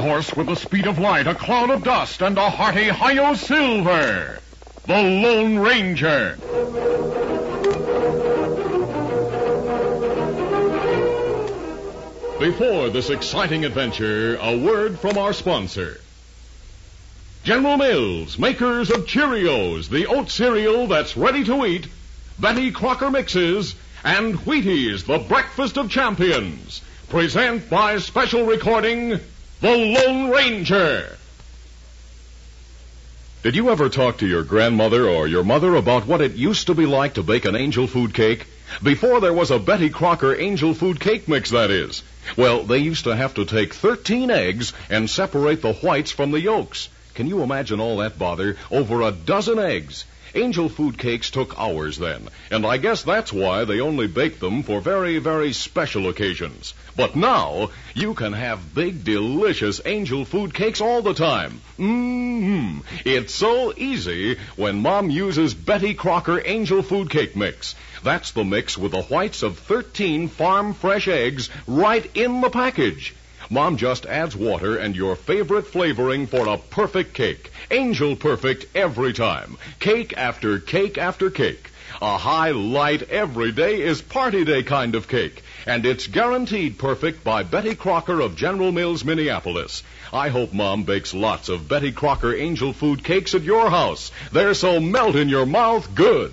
Horse with the speed of light, a cloud of dust, and a hearty Hi-Yo Silver. The Lone Ranger. Before this exciting adventure, a word from our sponsor. General Mills, makers of Cheerios, the oat cereal that's ready to eat, Betty Crocker mixes, and Wheaties, the breakfast of champions, present by special recording, The Lone Ranger. Did you ever talk to your grandmother or your mother about what it used to be like to bake an angel food cake? Before there was a Betty Crocker angel food cake mix, that is. Well, they used to have to take 13 eggs and separate the whites from the yolks. Can you imagine all that bother? Over a dozen eggs. Angel food cakes took hours then, and I guess that's why they only baked them for very, very special occasions. But now, you can have big, delicious angel food cakes all the time. Mmm. It's so easy when Mom uses Betty Crocker Angel Food Cake Mix. That's the mix with the whites of 13 farm fresh eggs right in the package. Mom just adds water and your favorite flavoring for a perfect cake. Angel perfect every time. Cake after cake after cake. A high, light, every day is party day kind of cake. And it's guaranteed perfect by Betty Crocker of General Mills, Minneapolis. I hope Mom bakes lots of Betty Crocker angel food cakes at your house. They're so melt in your mouth good.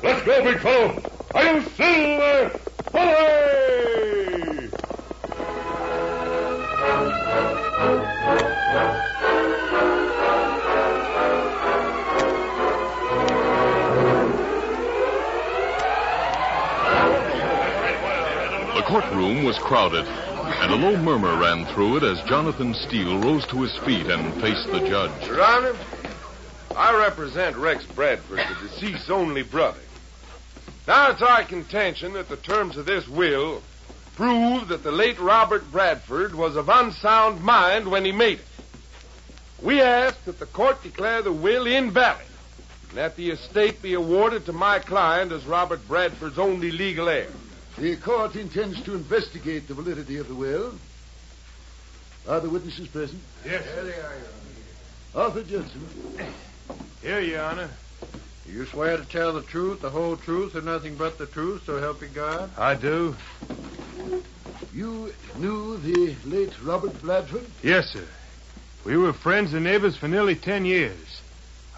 Let's go, big fellow. I'm Silver. Away! The courtroom was crowded, and a low murmur ran through it as Jonathan Steele rose to his feet and faced the judge. Your Honor, I represent Rex Bradford, the deceased's only brother. Now, it's our contention that the terms of this will prove that the late Robert Bradford was of unsound mind when he made it. We ask that the court declare the will invalid and that the estate be awarded to my client as Robert Bradford's only legal heir. The court intends to investigate the validity of the will. Are the witnesses present? Yes. Here They are. Arthur Judson. Here, Your Honor. You swear to tell the truth, the whole truth, and nothing but the truth, so help you God? I do. You knew the late Robert Bradford? Yes, sir. We were friends and neighbors for nearly ten years.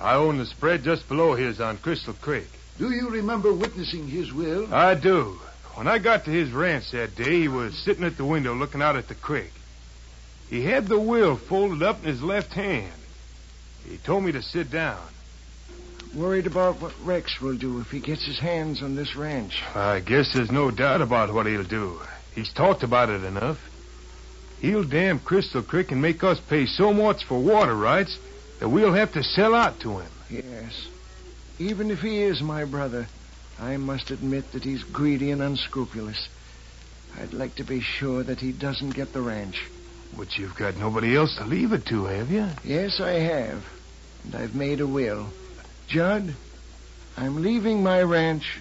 I own the spread just below his on Crystal Creek. Do you remember witnessing his will? I do. When I got to his ranch that day, he was sitting at the window looking out at the creek. He had the will folded up in his left hand. He told me to sit down. Worried about what Rex will do if he gets his hands on this ranch. I guess there's no doubt about what he'll do. He's talked about it enough. He'll dam Crystal Creek and make us pay so much for water rights that we'll have to sell out to him. Yes. Even if he is my brother, I must admit that he's greedy and unscrupulous. I'd like to be sure that he doesn't get the ranch. But you've got nobody else to leave it to, have you? Yes, I have. And I've made a will. Judd, I'm leaving my ranch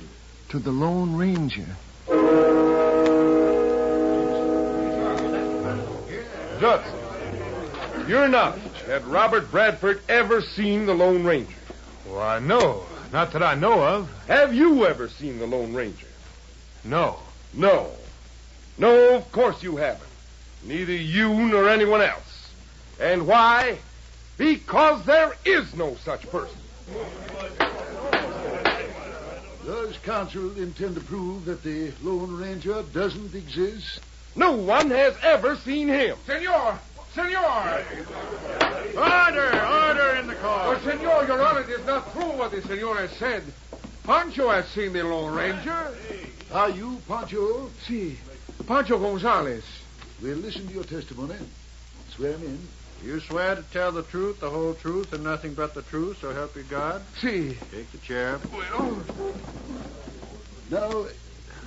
to the Lone Ranger. Judson, you're not. Had Robert Bradford ever seen the Lone Ranger? Oh, why, no. Not that I know of. Have you ever seen the Lone Ranger? No. No. No, of course you haven't. Neither you nor anyone else. And why? Because there is no such person. Does counsel intend to prove that the Lone Ranger doesn't exist? No one has ever seen him. Senor! Senor! Order! Order in the court! Oh, senor, your honor, it is not true what the senor has said. Pancho has seen the Lone Ranger. Are you Pancho? Si. Pancho Gonzalez. We'll listen to your testimony. Swear him in. You swear to tell the truth, the whole truth, and nothing but the truth, so help you God? See. Take the chair. Well, Now,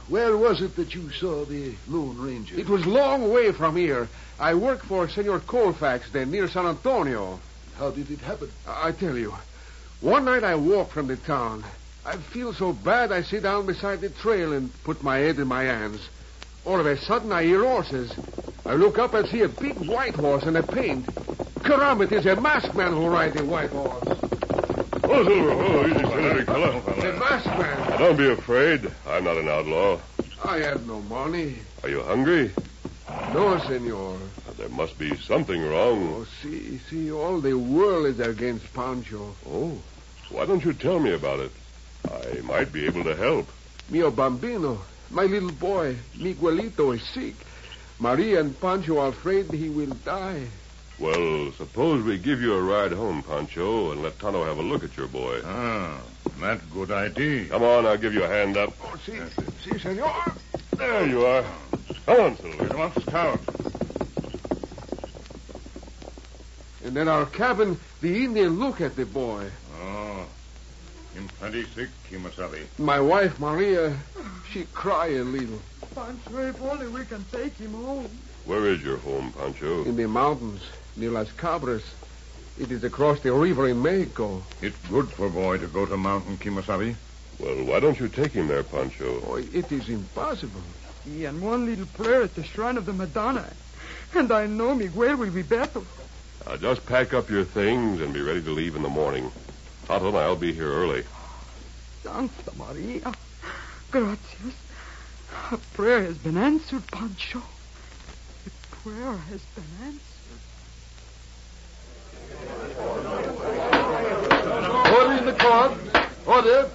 where was it that you saw the Lone Ranger? it was long way from here. I worked for Senor Colfax then near San Antonio. How did it happen? I I tell you, one night I walk from the town. I feel so bad I sit down beside the trail and put my head in my hands. All of a sudden I hear horses. I look up and see a big white horse and a paint. Caramba, it is a masked man who rides the white horse. Oh, Silver. Oh, easy, steady, big fella. The masked man. Don't be afraid. I'm not an outlaw. I have no money. Are you hungry? No, senor. There must be something wrong. Oh, see, see, all the world is against Pancho. Oh, why don't you tell me about it? I might be able to help. Mio bambino, my little boy, Miguelito, is sick. Maria and Pancho are afraid he will die. Well, suppose we give you a ride home, Pancho, and let Tonto have a look at your boy. Ah, that good idea. Come on, I'll give you a hand up. Oh, see, see, senor. There you are. Come on, Silver. Come on, scout. And at our cabin, the Indian look at the boy. Oh, him plenty sick, Kimasabi. My wife, Maria, she cry a little. Pancho, if only we can take him home. Where is your home, Pancho? In the mountains, near Las Cabras. It is across the river in Mexico. It's good for boy to go to mountain, Kimasabi. Well, why don't you take him there, Pancho? Oh, it is impossible. He and one little prayer at the shrine of the Madonna. And I know Miguel will be better. Now, just pack up your things and be ready to leave in the morning. Tonto and I'll be here early. Santa Maria. Gracias. A prayer has been answered, Pancho. The prayer has been answered. Order in the court. Order.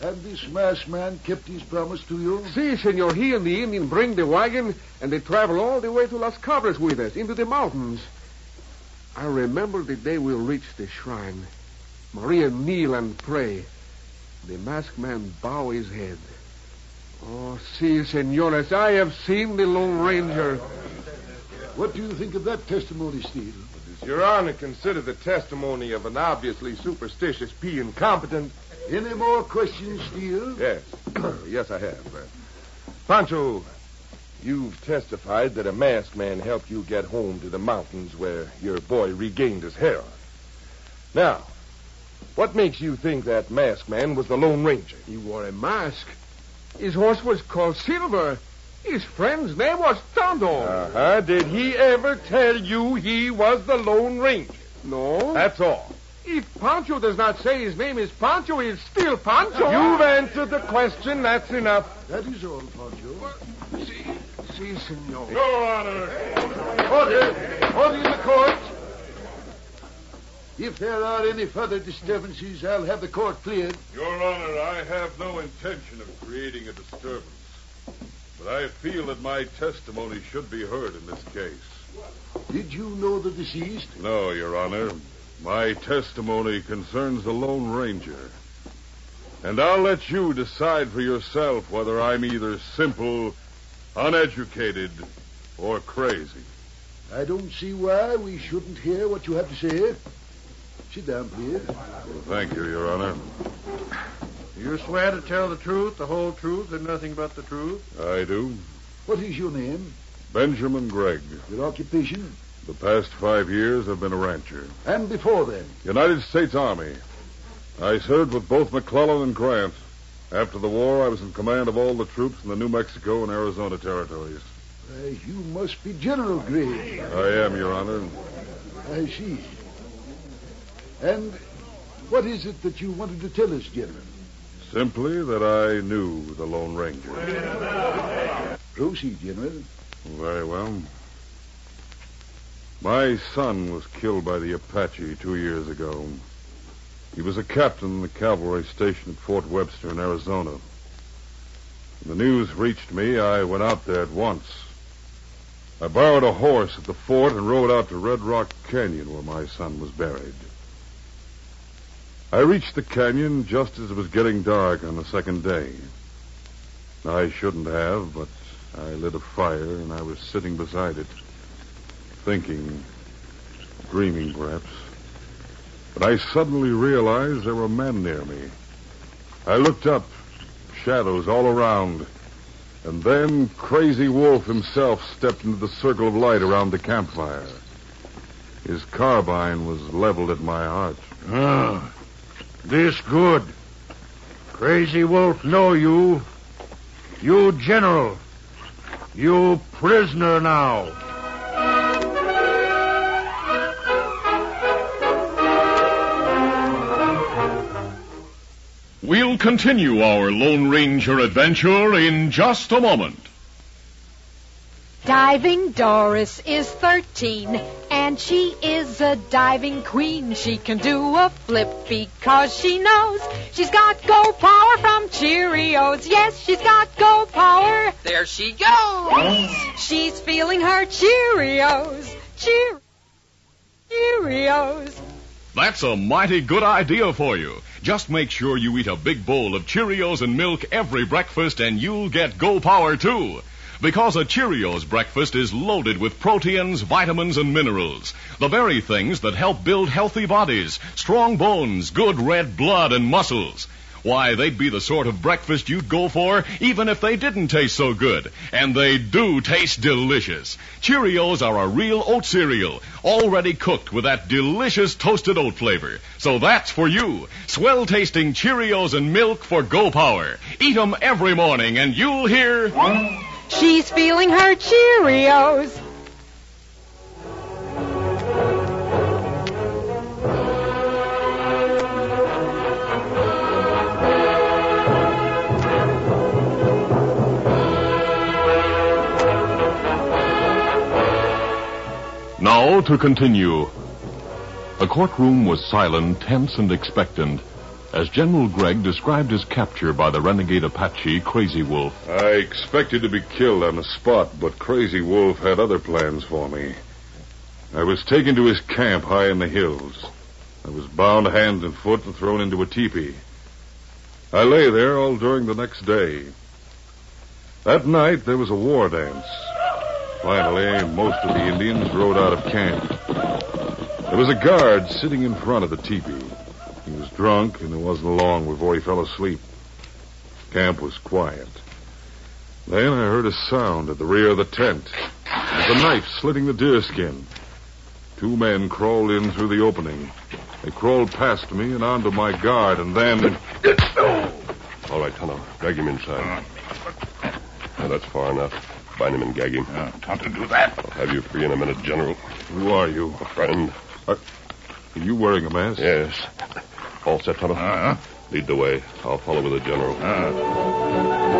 And this masked man kept his promise to you? See, senor, he and the Indian bring the wagon, and they travel all the way to Las Cabras with us, into the mountains. I remember the day we'll reach the shrine. Maria kneel and pray. The masked man bow his head. Oh, see, senores, I have seen the Lone Ranger. What do you think of that testimony, Steele? Does Your Honor consider the testimony of an obviously superstitious P incompetent? Any more questions, Steele? Yes. yes, I have. Uh, Pancho, you've testified that a masked man helped you get home to the mountains where your boy regained his hair. Now, what makes you think that masked man was the Lone Ranger? He wore a mask. His horse was called Silver. His friend's name was Tonto. Uh-huh. Did he ever tell you he was the Lone Ranger? No. That's all. If Pancho does not say his name is Pancho, he's still Pancho. You've answered the question. That's enough. That is all, Pancho. See, see, senor. Your Honor. Order. Order in the court. If there are any further disturbances, I'll have the court cleared. Your Honor, I have no intention of creating a disturbance. But I feel that my testimony should be heard in this case. Did you know the deceased? No, Your Honor. My testimony concerns the Lone Ranger. And I'll let you decide for yourself whether I'm either simple, uneducated, or crazy. I don't see why we shouldn't hear what you have to say. Sit down, please. Thank you, Your Honor. You swear to tell the truth, the whole truth, and nothing but the truth? I do. What is your name? Benjamin Gregg. Your occupation? The past five years I've been a rancher. And before then? United States Army. I served with both McClellan and Grant. After the war, I was in command of all the troops in the New Mexico and Arizona territories. Uh, you must be General Gregg. I am, Your Honor. I see. And what is it that you wanted to tell us, General? Simply that I knew the Lone Ranger. Proceed, General. Very well. My son was killed by the Apache two years ago. He was a captain in the cavalry station at Fort Webster in Arizona. When the news reached me, I went out there at once. I borrowed a horse at the fort and rode out to Red Rock Canyon where my son was buried. I reached the canyon just as it was getting dark on the second day. I shouldn't have, but I lit a fire and I was sitting beside it, thinking, dreaming perhaps. But I suddenly realized there were men near me. I looked up, shadows all around, and then Crazy Wolf himself stepped into the circle of light around the campfire. His carbine was leveled at my heart. Ah, this good. Crazy Wolf know you. You general. You prisoner now. We'll continue our Lone Ranger adventure in just a moment. Diving Doris is 13, and she is a diving queen. She can do a flip because she knows she's got go power from Cheerios. Yes, she's got go power. There she goes. She's feeling her Cheerios. Cheer- Cheerios. That's a mighty good idea for you. Just make sure you eat a big bowl of Cheerios and milk every breakfast and you'll get Go Power too. Because a Cheerios breakfast is loaded with proteins, vitamins, and minerals. The very things that help build healthy bodies, strong bones, good red blood, and muscles. Why, they'd be the sort of breakfast you'd go for even if they didn't taste so good. And they do taste delicious. Cheerios are a real oat cereal, already cooked with that delicious toasted oat flavor. So that's for you. Swell tasting Cheerios and milk for Go Power. Eat 'em every morning and you'll hear. She's feeling her Cheerios. Now to continue. The courtroom was silent, tense, and expectant as General Gregg described his capture by the renegade Apache Crazy Wolf. I expected to be killed on the spot, but Crazy Wolf had other plans for me. I was taken to his camp high in the hills. I was bound hand and foot and thrown into a teepee. I lay there all during the next day. That night there was a war dance. Finally, most of the Indians rode out of camp. There was a guard sitting in front of the teepee. He was drunk, and it wasn't long before he fell asleep. Camp was quiet. Then I heard a sound at the rear of the tent. It was a knife slitting the deerskin. Two men crawled in through the opening. They crawled past me and onto my guard, and then. All right, Tonto. Drag him inside. Now, that's far enough. Bind him and gag him. Uh, time to do that. I'll have you free in a minute, General. Who are you? A friend. Are you wearing a mask? Yes. All set, Tonto? Uh-huh. Lead the way. I'll follow with the General. Uh,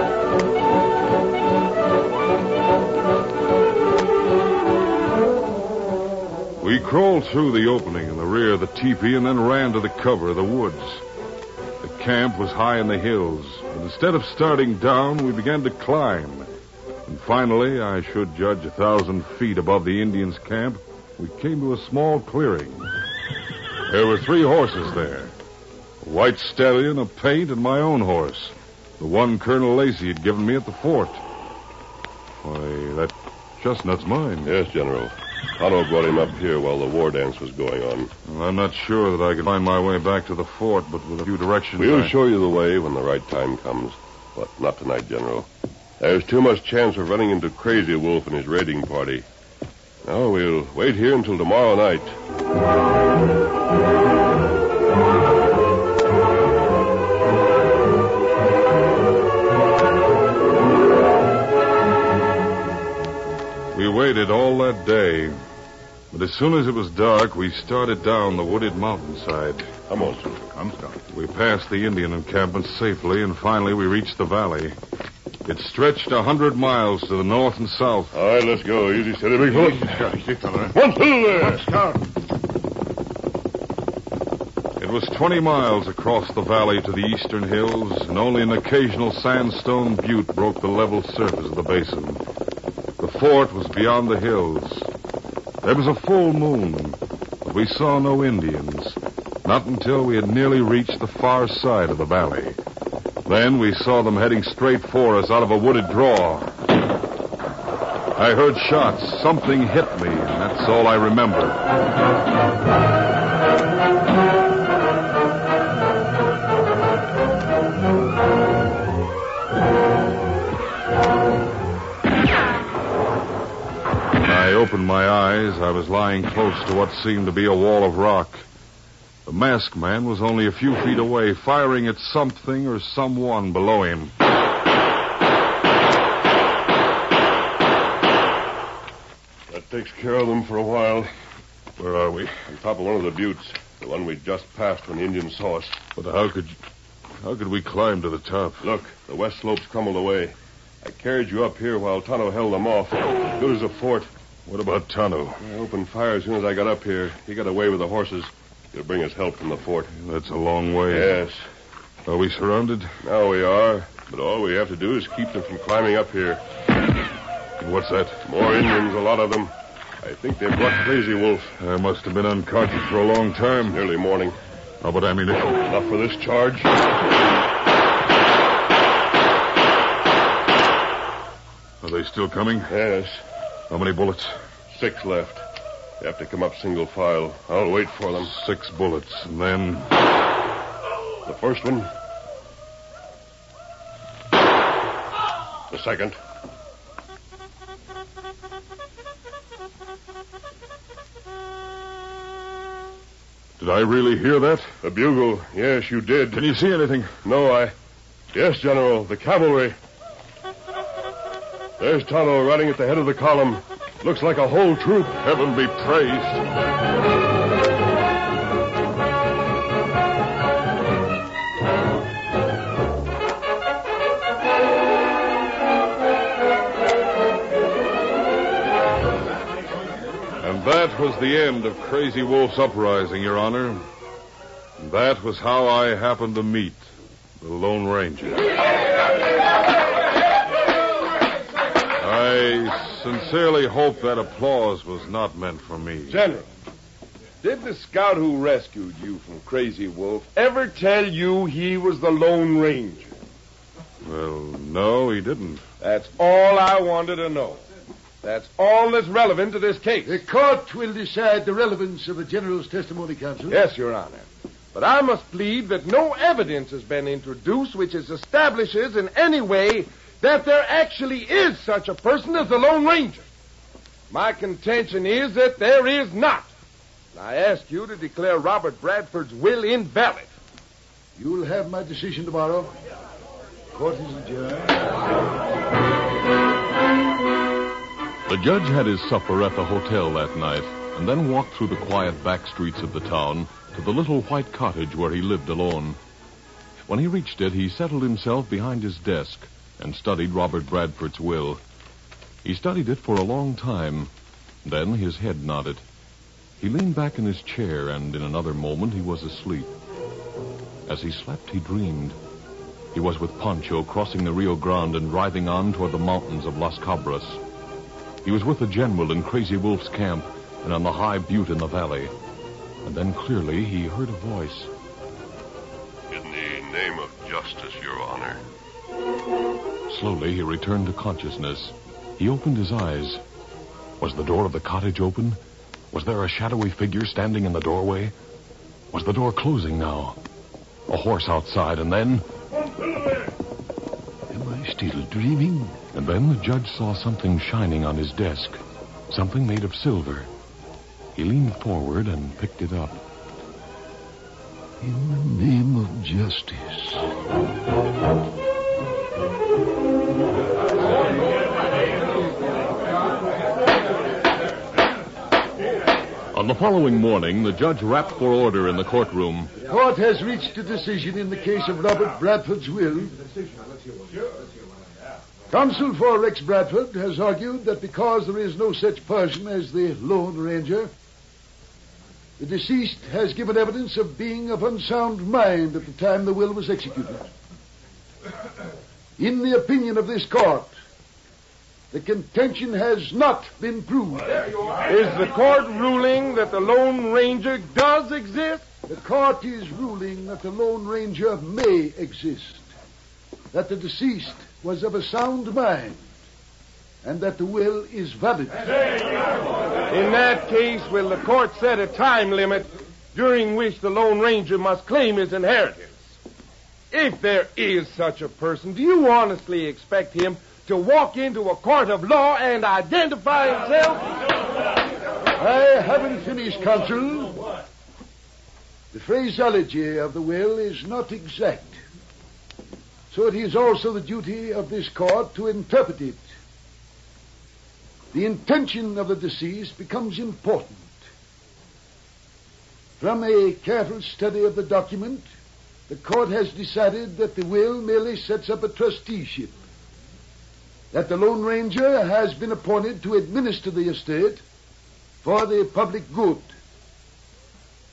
We crawled through the opening in the rear of the teepee and then ran to the cover of the woods. The camp was high in the hills, but instead of starting down, we began to climb. And finally, I should judge a thousand feet above the Indians' camp, we came to a small clearing. There were three horses there white stallion, a paint, and my own horse, the one Colonel Lacey had given me at the fort. Why, that chestnut's mine. Yes, General. Tonto brought him up here while the war dance was going on. Well, I'm not sure that I can find my way back to the fort, but with a few directions. We'll I- show you the way when the right time comes. But not tonight, General. There's too much chance of running into Crazy Wolf and his raiding party. Now we'll wait here until tomorrow night. Waited all that day, but as soon as it was dark, we started down the wooded mountainside. Come on. Come, Scout. We passed the Indian encampment safely, and finally we reached the valley. It stretched a hundred miles to the north and south. All right, let's go. Easy, steady, big foot. Scout, easy, fella. One, two, there. Scout. It was 20 miles across the valley to the eastern hills, and only an occasional sandstone butte broke the level surface of the basin. Fort was beyond the hills. There was a full moon, but we saw no Indians, not until we had nearly reached the far side of the valley. Then we saw them heading straight for us out of a wooded draw. I heard shots. Something hit me, and that's all I remember. I was lying close to what seemed to be a wall of rock. The masked man was only a few feet away, firing at something or someone below him. That takes care of them for a while. Where are we? On top of one of the buttes. The one we just passed when the Indians saw us. But how could how could we climb to the top? Look, the west slope's crumbled away. I carried you up here while Tonto held them off. Good as a fort. What about Tonto? I opened fire as soon as I got up here. He got away with the horses. He'll bring us help from the fort. That's a long way. Yes. Are we surrounded? Now we are. But all we have to do is keep them from climbing up here. What's that? More Indians, a lot of them. I think they've brought Crazy Wolf. I must have been unconscious for a long time. Early morning. How about ammunition? Enough for this charge. Are they still coming? Yes. How many bullets? Six left. They have to come up single file. I'll wait for them. Six bullets. And then. The first one. The second. Did I really hear that? The bugle. Yes, you did. Can you see anything? No, I. Yes, General. The cavalry. There's Tonto riding at the head of the column. Looks like a whole troop. Heaven be praised. And that was the end of Crazy Wolf's uprising, Your Honor. That was how I happened to meet the Lone Ranger. I sincerely hope that applause was not meant for me. General, did the scout who rescued you from Crazy Wolf ever tell you he was the Lone Ranger? Well, no, he didn't. That's all I wanted to know. That's all that's relevant to this case. The court will decide the relevance of the General's testimony, Counsel. Yes, Your Honor. But I must plead that no evidence has been introduced which establishes in any way that there actually is such a person as the Lone Ranger. My contention is that there is not. I ask you to declare Robert Bradford's will invalid. You'll have my decision tomorrow. Court is adjourned. The judge had his supper at the hotel that night and then walked through the quiet back streets of the town to the little white cottage where he lived alone. When he reached it, he settled himself behind his desk and studied Robert Bradford's will. He studied it for a long time. Then his head nodded. He leaned back in his chair, and in another moment he was asleep. As he slept, he dreamed. He was with Pancho crossing the Rio Grande and riding on toward the mountains of Las Cabras. He was with the general in Crazy Wolf's camp and on the high butte in the valley. And then clearly he heard a voice. In the name of justice, Your Honor. Slowly he returned to consciousness. He opened his eyes. Was the door of the cottage open? Was there a shadowy figure standing in the doorway? Was the door closing now? A horse outside, and then. Am I still dreaming? And then the judge saw something shining on his desk. Something made of silver. He leaned forward and picked it up. In the name of justice. On the following morning, the judge rapped for order in the courtroom. Court has reached a decision in the case of Robert Bradford's will. Counsel for Rex Bradford has argued that because there is no such person as the Lone Ranger, the deceased has given evidence of being of unsound mind at the time the will was executed. In the opinion of this court, the contention has not been proved. Is the court ruling that the Lone Ranger does exist? The court is ruling that the Lone Ranger may exist. that the deceased was of a sound mind and that the will is valid. In that case, will the court set a time limit during which the Lone Ranger must claim his inheritance? If there is such a person, do you honestly expect him to walk into a court of law and identify himself? I haven't finished, counsel. The phraseology of the will is not exact. So it is also the duty of this court to interpret it. The intention of the deceased becomes important. From a careful study of the document, the court has decided that the will merely sets up a trusteeship. That the Lone Ranger has been appointed to administer the estate for the public good.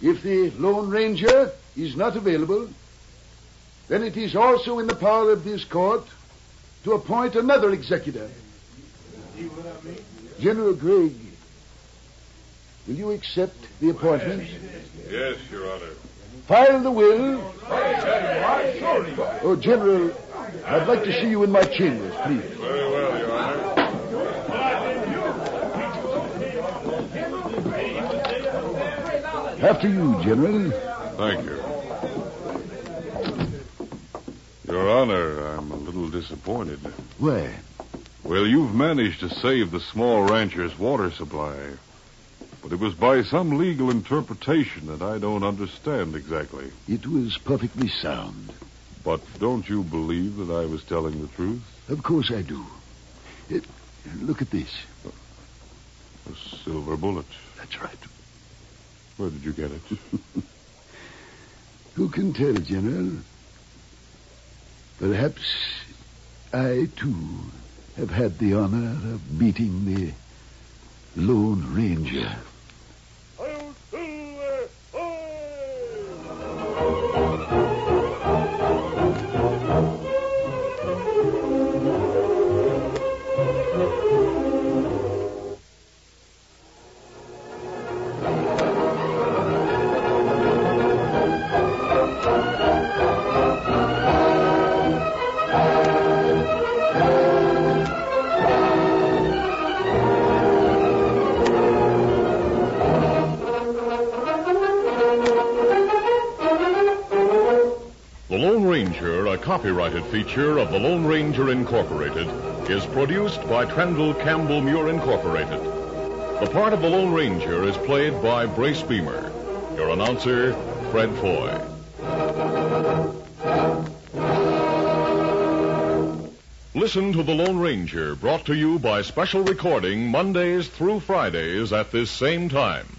If the Lone Ranger is not available, then it is also in the power of this court to appoint another executor. General Gregg, will you accept the appointment? Yes, Your Honor. File the will. Oh, General, I'd like to see you in my chambers, please. Very well, Your Honor. After you, General. Thank you. Your Honor, I'm a little disappointed. Why? Well, you've managed to save the small rancher's water supply. But it was by some legal interpretation that I don't understand exactly. It was perfectly sound. But don't you believe that I was telling the truth? Of course I do. Uh, look at this. A silver bullet. That's right. Where did you get it? Who can tell, General? Perhaps I, too, have had the honor of meeting the Lone Ranger. Copyrighted feature of the Lone Ranger Incorporated, is produced by Trendle Campbell Muir Incorporated. The part of the Lone Ranger is played by Brace Beemer. Your announcer, Fred Foy. Listen to The Lone Ranger, brought to you by special recording Mondays through Fridays at this same time.